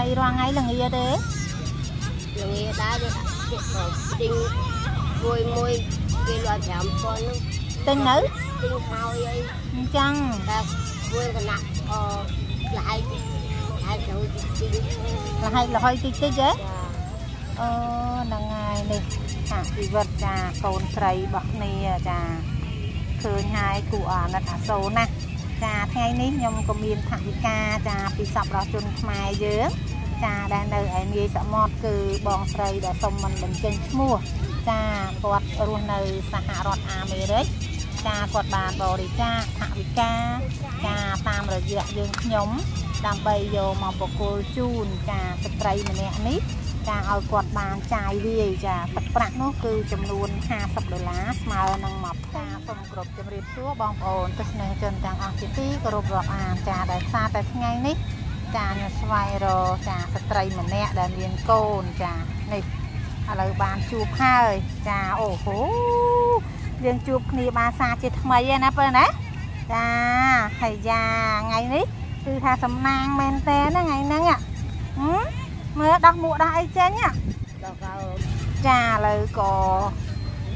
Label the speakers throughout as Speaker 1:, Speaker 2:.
Speaker 1: ហើយរាល់ថ្ងៃល្ងាទេ
Speaker 2: ល្ងាដែរគេគេក៏ទិញមួយមួយគេលក់5000ហ្នឹង
Speaker 1: ទិញនៅ
Speaker 2: ទិញហើយអី
Speaker 1: អញ្ចឹង
Speaker 2: តែមួយគណៈអលហើយហើយចូលទិញ
Speaker 1: លហែកលហុយតិចតិចហ៎
Speaker 2: ចា
Speaker 1: អូហ្នឹងហើយនេះអាជីវិតចាកូនស្រីរបស់គ្នាចាឃើញហើយគួរអាណិតអាសូរណាស់ ចាថ្ងៃនេះខ្ញុំក៏មានថវិកាចាពីសប្បុរសជនខ្មែរយើងចាដែលនៅឯនាយសមុទ្រគឺបងស្រីដែលសុំមិនបញ្ចេញឈ្មោះចាគាត់រស់នៅសហរដ្ឋអាមេរិកចាគាត់បានបរិច្ចាគថវិកាចាតាមរយៈយើងខ្ញុំ ដើម្បីយកមកបកគលជូនចាស្ត្រីម្នាក់នេះចាឲ្យគាត់បានចាយវាយចាទឹកប្រាក់នោះគឺចំនួន50ដុល្លារស្មើនឹងមួយផ្កាសូមគ្រប់ជម្រាបសួរបងប្អូនទស្សនិកជនទាំងអស់ជាទីគោរពរាប់អានចាដែលសារតែថ្ងៃនេះចាខ្ញុំស្វែងរកចាស្ត្រីម្នាក់ដែលមានកូនចានេះឥឡូវបានជួបហើយចាអូហូយើងជួបគ្នាបានសារជាថ្មីហើយណាបើណាចាហើយយ៉ាថ្ងៃនេះ គឺថាសំណាងមែនតើថ្ងៃហ្នឹងហ៎ហឹមមើលដោះមួកដោះអីចេញហ៎
Speaker 2: ដល់កៅ
Speaker 1: ចាឥឡូវក៏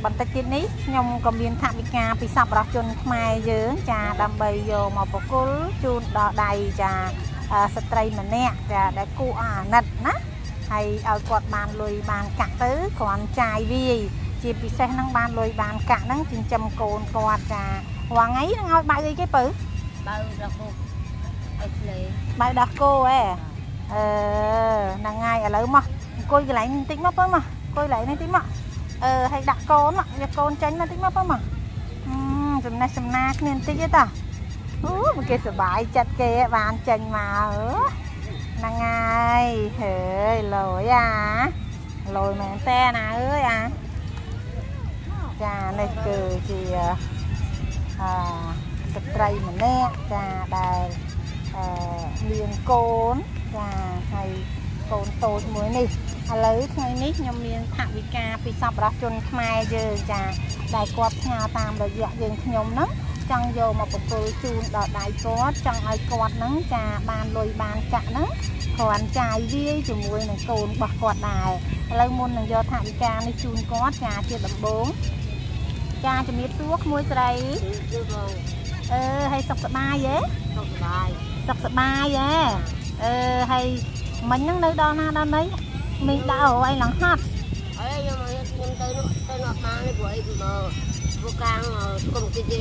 Speaker 1: បន្តិចទៀតនេះខ្ញុំក៏មានថវិកាពីសប្បុរសជនខ្មែរយើងចាដើម្បីយកមកប្រគល់ជូនដល់ដៃចាអឺស្ត្រីម្នាក់ចាដែលគួរអាណិតណាហើយឲ្យគាត់បានលុយបានកាក់ទៅគ្រាន់ចាយវាយជាពិសេសហ្នឹងបានលុយបានកាក់ហ្នឹងចិញ្ចឹមកូនគាត់ចារាល់ថ្ងៃហ្នឹងឲ្យបើអីគេបើ
Speaker 2: បើដល់ គុកអីផ្លេ
Speaker 1: បើដោះគោហ៎អឺហ្នឹងហើយឥឡូវមកអង្គុយកន្លែងនេះបន្តិចមកបើមកអង្គុយកន្លែងនេះបន្តិចមកអឺឲ្យដាក់កូនមកយកកូនចេញមកបន្តិចមកបើមកហឹមចំណេះសំណាគ្នាបន្តិចទេតាអូមកគេសុបាយចិត្តគេបានចេញមកអឺហ្នឹងហើយហើយលយអាលយមែនតើណាអើយអាចានេះគឺជាអឺស្ត្រីម្នាក់ចាដែលអឺ លៀងកូនចាហើយកូនតូចមួយនេះឥឡូវថ្ងៃនេះខ្ញុំមានថវិកាពីសប្បុរសជនខ្មែរយើងចាដែលគាត់ផ្ញើតាមរយៈយើងខ្ញុំហ្នឹងចង់យកមកប្រគល់ជូនដល់ដៃគាត់ចង់ឲ្យគាត់ហ្នឹងចាបានលុយបានកាក់ហ្នឹងគ្រាន់ចាយវាយជាមួយនឹងកូនរបស់គាត់ដែរឥឡូវមុននឹងយកថវិកានេះជូនគាត់ចាជាដំបូងចាជំរាបសួរក្មួយស្រី
Speaker 2: គឺបង
Speaker 1: អឺហើយសុខសប្បាយទេ
Speaker 2: សុខសប្បាយ
Speaker 1: សុខសប្បាយហ៎អឺហើយមិញហ្នឹងនៅដល់ណាដល់ណីមីងដាក់រអីឡើងហត់
Speaker 2: អើខ្ញុំខ្ញុំទៅនោះទៅនោះបាននេះព្រោះអីមកព្រោះកាងគុំគេគេ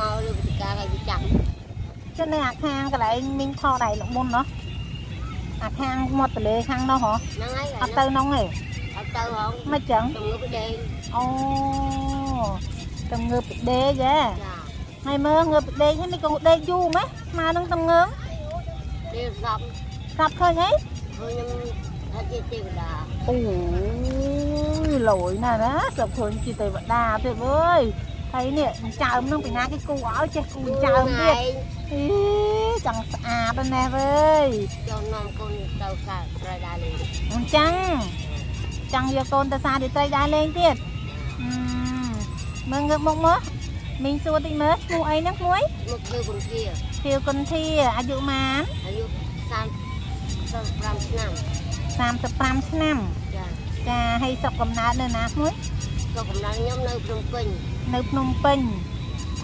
Speaker 2: មកលើវិទ្យាឲ្យវាចាប់
Speaker 1: ចឹងនៅអាខាងកន្លែងមីងថតឯលោកមុនណោះអាខាងមាត់ទន្លេខាងនោះហ៎
Speaker 2: ហ្នឹងហើយ
Speaker 1: អត់ទៅនោះទេ
Speaker 2: អត់ទៅហង
Speaker 1: មិនចឹង
Speaker 2: ទៅងើបដេក
Speaker 1: អូទៅងើបពីដេកហ៎
Speaker 2: ចា
Speaker 1: ហើយមើលងើបពីដេកហ្នឹងនេះក៏ដេកយូរម៉េះស្មើនឹងតំងើង
Speaker 2: គេស្ប
Speaker 1: ស្រាប់ឃើញអី
Speaker 2: ខ្ញុំថាជាទេវតា
Speaker 1: អូយលយណាស់ណាស្រាប់ឃើញជាទេវតាទៀតអើយហើយនេះចើមនឹងពីណាគេគូឲ្យចេះគូចើមទៀតអីចង់ស្អាតណាស់វើយ
Speaker 2: ចូលនាំកូនទៅសាត្រៃដែរលេង
Speaker 1: អញ្ចឹងចង់យកកូនទៅសាររាត្រីដែរលេងទៀតអឺមើលងើបមុខមើល មីងសួរតិចមើលឈ្មោះអីហ្នឹងមួយ
Speaker 2: មុខគឺគុនជា
Speaker 1: ភៀវគុនធាអាយុម៉ាន
Speaker 2: អាយុ35ឆ្នាំ
Speaker 1: 35ឆ្នាំ
Speaker 2: ចា
Speaker 1: ចាហើយស្រុកកំណើតនៅណាមួយ
Speaker 2: ក៏កំណើតខ្ញុំនៅភ្នំពេញ
Speaker 1: នៅភ្នំពេញ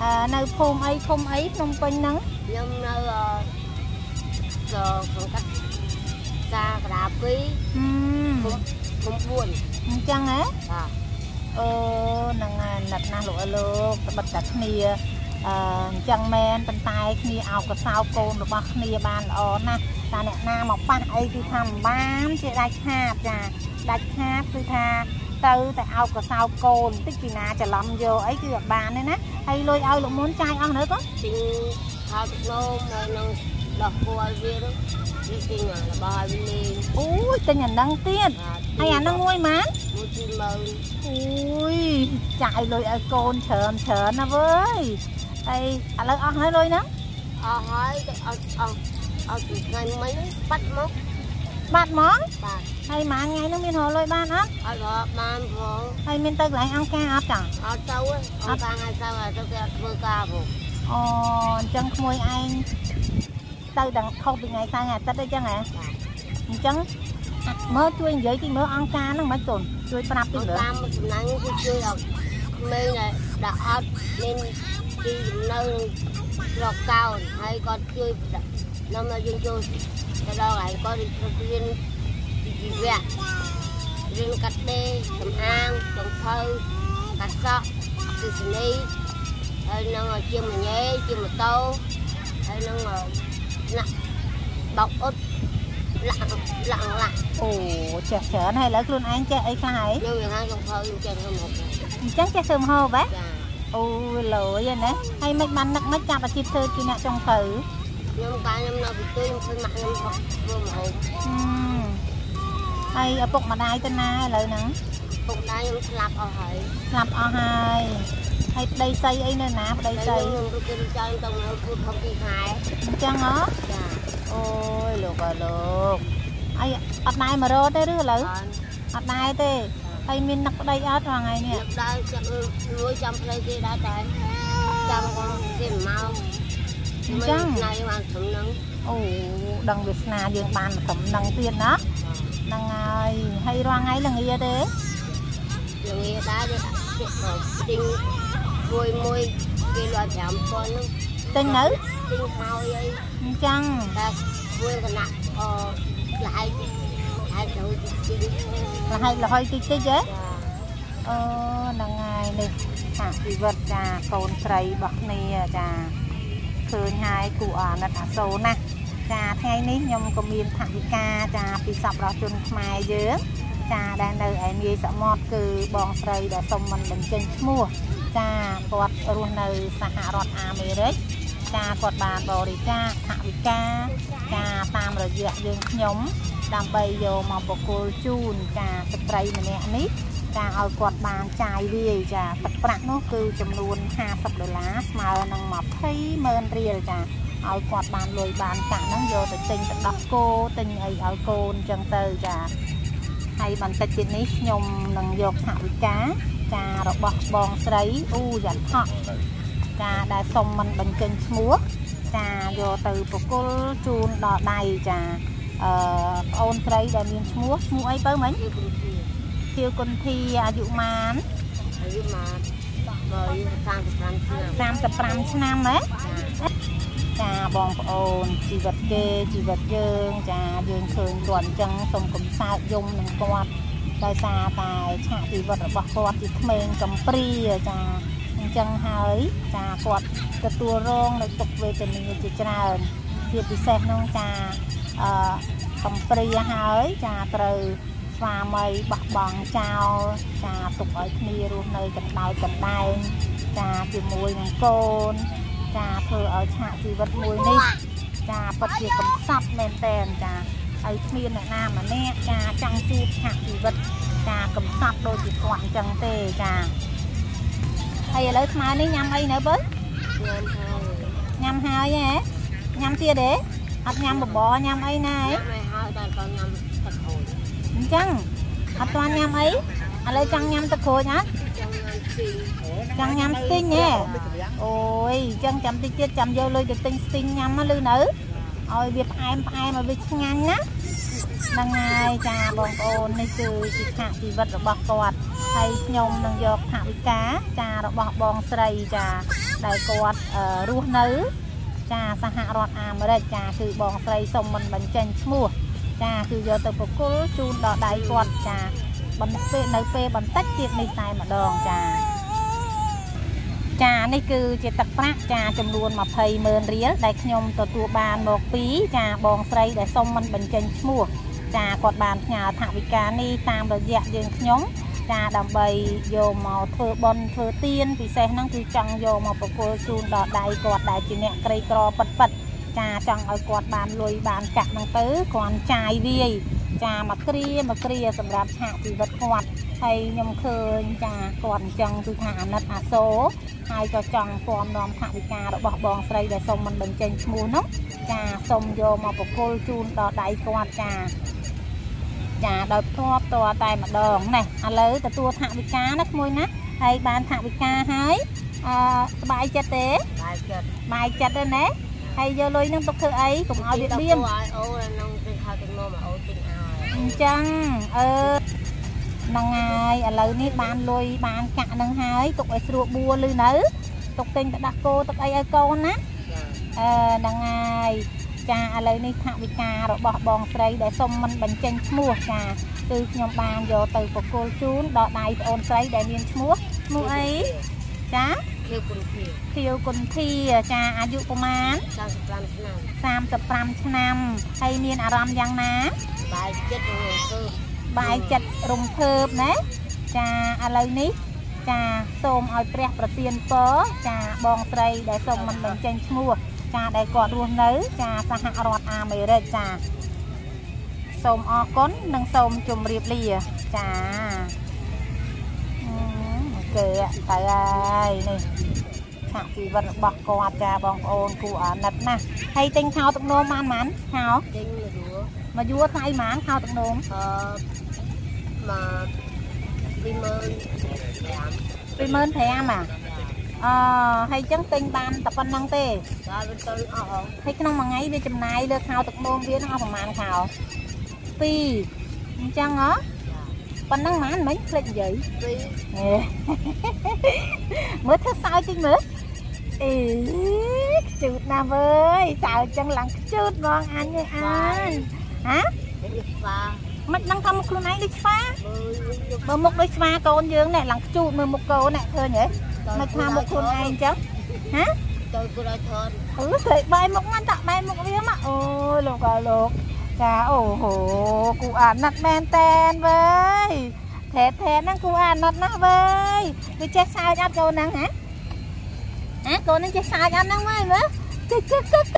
Speaker 1: អឺនៅភូមិអីភូមិអីភ្នំពេញហ្នឹង
Speaker 2: ខ្ញុំនៅអឺក៏សង្កាត់សាកដា2
Speaker 1: ហឹម
Speaker 2: ភូមិ4
Speaker 1: អញ្ចឹងហ៎
Speaker 2: បាទ
Speaker 1: អូហ្នឹងហើយណាត់ណាស់ លោកអើលោកត្បិតតែគ្នាអឺអញ្ចឹងមែនប៉ុន្តែគ្នាអោបកសោកូនរបស់គ្នាបានល្អណាស់តែអ្នកណាមកប៉ះអីគឺថាមិនបានជាដាច់ខាតចាដាច់ខាតគឺថាទៅតែអោបកសោកូនតិចពីណាច្រឡំយកអីគឺអត់បានទេណាហើយលុយឲ្យលោកមុនចាយអស់នៅក៏
Speaker 2: ទិញខោទឹកនោមហើយនឹង ដោះគោឲ្យវានោះវាទិញរបស់ឲ្យវាលេង
Speaker 1: អូយទិញអាហ្នឹងទៀត
Speaker 2: បាទ
Speaker 1: ហើយអាហ្នឹងមួយម៉ាន
Speaker 2: មួយទីមើល
Speaker 1: អូយចាយលុយឲ្យកូនច្រើនច្រើនណាវើយហើយឥឡូវអស់ហើយលុយហ្នឹង
Speaker 2: អស់ហើយទៅអត់អស់អត់ពីថ្ងៃមិញបាត់មក
Speaker 1: បាត់ហ្មង
Speaker 2: បាទ
Speaker 1: ហើយម៉ានថ្ងៃហ្នឹងមានរកលុយបានអត់
Speaker 2: អត់រកបានផង
Speaker 1: ហើយមានទៅកន្លែងអង្គការអត់ចា
Speaker 2: អត់ទៅទេអត់បានឲ្យទៅឲ្យទៅគេអត់ធ្វើការផង
Speaker 1: អូអញ្ចឹងក្មួយឯង ទៅដល់ខុសពីថ្ងៃសៅរ៍ថ្ងៃអាទិត្យអីចឹងហ៎
Speaker 2: បាទ
Speaker 1: អញ្ចឹងមើលជួយនិយាយទីមើលអង្គការហ្នឹងមិនកូនជួយប្រាប់ទី
Speaker 2: អង្គ
Speaker 1: មើល
Speaker 2: ការមួយសំណាញ់គឺជួយដល់ក្មេងដែលដែលអត់មានទីលំនៅរកកោនហើយគាត់ជួយនាំឲ្យយើងចូលទៅដល់ហើយគាត់រៀនពីជីវៈរៀនកាត់ដេរសំអាងចង្ភៅកាសក់ទស្សនីហើយនឹងជាមញ៉េជាម៉ូតូហើយនឹង ណាក់បោកអ៊ុតលាក់លាក់លាក់
Speaker 1: អូចេះច្រើនហើយឥឡូវខ្លួនឯងចេះអីខ្លះហើយ
Speaker 2: ខ្ញុំយ៉ាងណាចង្ភៅខ្ញុំចេះធ្វើមក
Speaker 1: អញ្ចឹងចេះធ្វើម្ហូបហ៎
Speaker 2: ចា
Speaker 1: អូលយណាហើយមិនបាននឹកមិនចាប់អាជីពធ្វើជាអ្នកចុងភៅ
Speaker 2: ខ្ញុំកាលខ្ញុំនៅពីទូខ្ញុំឃើញម៉ាក់ខ្ញុំធ្វើម្ហូប
Speaker 1: ហឹមហើយឪពុកម្ដាយទៅណាឥឡូវហ្នឹង
Speaker 2: ពុកដែរខ្ញុំស្លាប់អស់ហើយ
Speaker 1: ស្លាប់អស់ហើយ ហើយប្តីស្រីអីនៅណាប្តី
Speaker 2: តែ
Speaker 1: ស្រី
Speaker 2: ខ្ញុំរត់គេចោលទៅនៅគូផងពីខែ
Speaker 1: អញ្ចឹងហ៎
Speaker 2: ចា
Speaker 1: អូយលោកអើយលោកហើយអត់ដែរមករកទេឬឥឡូវ
Speaker 2: បាន
Speaker 1: អត់ដែរទេហើយមាននឹកប្តីអត់ថ្ងៃនេះ
Speaker 2: ខ្ញុំដើរចាំមួយចាំផ្លូវគេដែរតែចាំគាត់គេមក
Speaker 1: អញ្ចឹង
Speaker 2: ណៃបានត្រឹមហ្នឹង
Speaker 1: អូដឹងវាសនាយើងបានកំណឹងទៀតណាហ្នឹងហើយហើយរាល់ថ្ងៃល្ងាទេ
Speaker 2: ល្ងាដែរគេគេមកទិញមួយមួយគេលក់5000ហ្នឹង
Speaker 1: ទិញនៅ
Speaker 2: ទិញហើយអី
Speaker 1: អញ្ចឹង
Speaker 2: តែមួយកណាក់អលហើយហើយទៅទិញ
Speaker 1: លហើយលហើយតិចតិចហ៎
Speaker 2: ចា
Speaker 1: អូហ្នឹងហើយនេះថាជីវិតចាកូនស្រីរបស់គ្នាចាឃើញហើយគួរអាណិតអាសូរណាស់ចាថ្ងៃនេះខ្ញុំក៏មានថវិកាចាពីសប្បុរសជនខ្មែរយើង ចាដែលនៅឯនាយសមុទ្រគឺបងស្រីដែលសុំមិនបញ្ចេញឈ្មោះចាគាត់រស់នៅសហរដ្ឋអាមេរិកចាគាត់បានបរិច្ចាគថវិកាចាតាមរយៈយើងខ្ញុំដើម្បីយកមកបកគលជូនចាស្ត្រីម្នាក់នេះចាឲ្យគាត់បានចាយវាយចាទឹកប្រាក់នោះគឺចំនួន50ដុល្លារស្មើនឹង20ម៉ឺនរៀលចាឲ្យគាត់បានលុយបានកាក់ហ្នឹងយកទៅទិញទឹកដោះគោទិញអីឲ្យកូនអញ្ចឹងទៅចា ហើយបន្តិចទៀតនេះខ្ញុំនឹងយកថវិកាចារបស់បងស្រីអ៊ូយ៉ាន់ថក់ចាដែលសុំមិនបញ្ចេញឈ្មោះចាយកទៅប្រគល់ជូនដល់ដៃចាអឺប្អូនស្រីដែលមានឈ្មោះឈ្មោះអីបើមិញ
Speaker 2: គឺគុំជា
Speaker 1: ខៀវគុនធីអាយុម៉ាន
Speaker 2: អាយុមកបើ35ឆ្នាំ
Speaker 1: 35ឆ្នាំហ៎
Speaker 2: ចា
Speaker 1: ចាបងប្អូនជីវិតគេជីវិតយើងចាយើងឃើញគាត់អញ្ចឹងសូមកំសើចយំនឹងគាត់ដោយសារតែឆាកជីវិតរបស់គាត់ជាក្មេងកំព្រាចាអញ្ចឹងហើយចាគាត់ទទួលរងនៅទុក្ខវេទនាជាច្រើនជាពិសេសក្នុងចាអឺកំព្រាហើយចាត្រូវស្វាមីបោះបង់ចោលចាទុកឲ្យគ្នារស់នៅកណ្ដោយកណ្ដែងចាជាមួយនឹងកូន ចាធ្វើឲ្យឆាកជីវិតមួយនេះចាពិតជាកំសត់មែនតែនចាហើយគ្មានអ្នកណាម្នាក់ចាចង់ជួបឆាកជីវិតចាកំសត់ដូចជាគាត់អញ្ចឹងទេចាហើយឥឡូវស្មើនេះញ៉ាំអីនៅបើ
Speaker 2: ញ៉ាំហើយ
Speaker 1: ញ៉ាំហើយហ៎ញ៉ាំទៀតទេអត់ញ៉ាំបបរញ៉ាំអីណាហ៎
Speaker 2: ញ៉ាំហើយហើយតែក៏ញ៉ាំទឹកហូរ
Speaker 1: អញ្ចឹងអត់ទាន់ញ៉ាំអីឥឡូវចង់ញ៉ាំទឹកក្រូចណា
Speaker 2: ចង់ញ៉ាំស៊ី
Speaker 1: ចង់ញ៉ាំស្ទីងហ៎អូយអញ្ចឹងចាំតិចទៀតចាំយកលុយទៅទិញស្ទីងញ៉ាំមកលឺនៅឲ្យវាផ្អែមផ្អែមឲ្យវាឆ្ងាញ់ណាហ្នឹងហើយចាបងប្អូននេះគឺជាថជីវិតរបស់គាត់ហើយខ្ញុំនឹងយកថវិកាចារបស់បងស្រីចាដែលគាត់អឺរស់នៅ ចាសហរដ្ឋអាមេរិកចាគឺបងស្រីសុំមិនបញ្ចេញឈ្មោះចាគឺយកទៅប្រគល់ជូនដល់ដៃគាត់ចា បន្តិចនៅពេលបន្តិចទៀតនេះតែម្ដងចាចានេះគឺជាទឹកប្រាក់ចាចំនួន20ម៉ឺនរៀលដែលខ្ញុំទទួលបានមកពីចាបងស្រីដែលសុំមិនបញ្ចេញឈ្មោះចាគាត់បានផ្ញើថវិកានេះតាមរយៈយើងខ្ញុំចាដើម្បីយកមកធ្វើបន់ធ្វើទានពិសេសហ្នឹងគឺចង់យកមកប្រគល់ជូនដល់ដៃគាត់ដែលជាអ្នកក្រីក្រប៉ិតប៉ិតៗចាចង់ឲ្យគាត់បានលុយបានកាក់ហ្នឹងទៅគាត់ចាយវាយ ចាមកគ្រាមកគ្រាសម្រាប់ឆាកជីវិតគាត់ហើយខ្ញុំឃើញចាគាត់អញ្ចឹងគឺថាអាណិតអាសូរហើយក៏ចង់ពំនាំថវិការបស់បងស្រីដែលសុំមិនបញ្ចេញឈ្មោះនោះចាសុំយកមកប្រគល់ជូនដល់ដៃគាត់ចា ចាដោយផ្ទាល់ផ្ទាល់តែម្ដងណែឥឡូវទទួលថវិកាណាក្មួយណាហើយបានថវិកាហើយអឺសบายចិត្តទេ
Speaker 2: បាយចិត្ត
Speaker 1: សบายចិត្តទេណាហើយយកលុយនឹងទុកធ្វើអីកុំឲ្យវាបៀន
Speaker 2: ឲ្យអូក្នុងទៅហៅទៅនាំឲ្យអូទិញ ឲ្យ
Speaker 1: ចឹងអឺហ្នឹងហើយឥឡូវនេះបានលុយបានកាក់នឹងហើយទុកឲ្យស្រួលបួលឬនៅទុកទិញទៅដាក់គោទឹកអីឲ្យកូនណា
Speaker 2: ចា
Speaker 1: អឺហ្នឹងហើយចាឥឡូវនេះថវិការបស់បងស្រីដែលសុំមិនបញ្ចេញឈ្មោះចាគឺខ្ញុំបានយកទៅប្រគល់ជូនដល់ដៃប្អូនស្រីដែលមានឈ្មោះឈ្មោះអីចា
Speaker 2: ខៀវគុណភី
Speaker 1: ខៀវគុនធាចាអាយុប្រមាណ
Speaker 2: 35ឆ្នាំ
Speaker 1: 35ឆ្នាំហើយមានអារម្មណ៍យ៉ាងណា
Speaker 2: បាយចិត្តរងគឺ
Speaker 1: បាយចិត្តរំភើបណាចាឥឡូវនេះចាសូមឲ្យព្រះប្រទានពរចាបងស្រីដែលសូមមិនបញ្ចេញឈ្មោះចាដែលគាត់រស់នៅ ចាសហរដ្ឋអាមេរិកចាសូមអរគុណនិងសូមជម្រាបលាចាអឺគេទៅហើយនេះឆាកជីវិតរបស់គាត់ចាបងប្អូនគួរអាណិតណាស់ហើយទិញខោទឹកនោមបានប៉ុន្មានខោ
Speaker 2: ទិញមួយរួ
Speaker 1: មកយួរថ្លៃប៉ុន្មានខោទឹកនោម
Speaker 2: អឺមក25000
Speaker 1: 25000អាអឺហើយចឹងទិញបានតែប៉ុណ្្នឹងទេ
Speaker 2: ដល់ទៅទៅអស់ហង
Speaker 1: ហើយក្នុងមួយថ្ងៃវាចំណាយលើខោទឹកនោមវានឹងអស់ប្រហែលខោ2អញ្ចឹងហ៎ប៉ុណ្ណឹងហ្មងមិញភ្លេចនិយាយ
Speaker 2: ពី
Speaker 1: ហេមើលធ្វើសើចតិចមើលអេខ្ជូតណាស់វើយសើចចឹងឡើងខ្ជូតហ្មងអញឯងអញ ហ៎
Speaker 2: នេះស្វា
Speaker 1: មិនដឹងថាមុខខ្លួនឯងដូចស្វា
Speaker 2: មើល
Speaker 1: បើមុខដូចស្វាកូនយើងនេះឡើងខ្ជូតមើលមុខកូននេះឃើញទេមិនថាមុខខ្លួនឯងអញ្ចឹងហ៎
Speaker 2: ទៅគួរឲ្យថត
Speaker 1: អឺត្រូវបែរមុខមកតាក់បែរមុខវាមកអូយលោកក៏លោកចាអូហូគូអាណិតមែនតែនវើយថែថែហ្នឹងគូអាណិតណាស់វើយវាចេះសើចអត់កូនហ្នឹងហ៎ហ៎កូនហ្នឹងចេះសើចអត់ហ្នឹងវើយមើលគឹកគឹកគឹក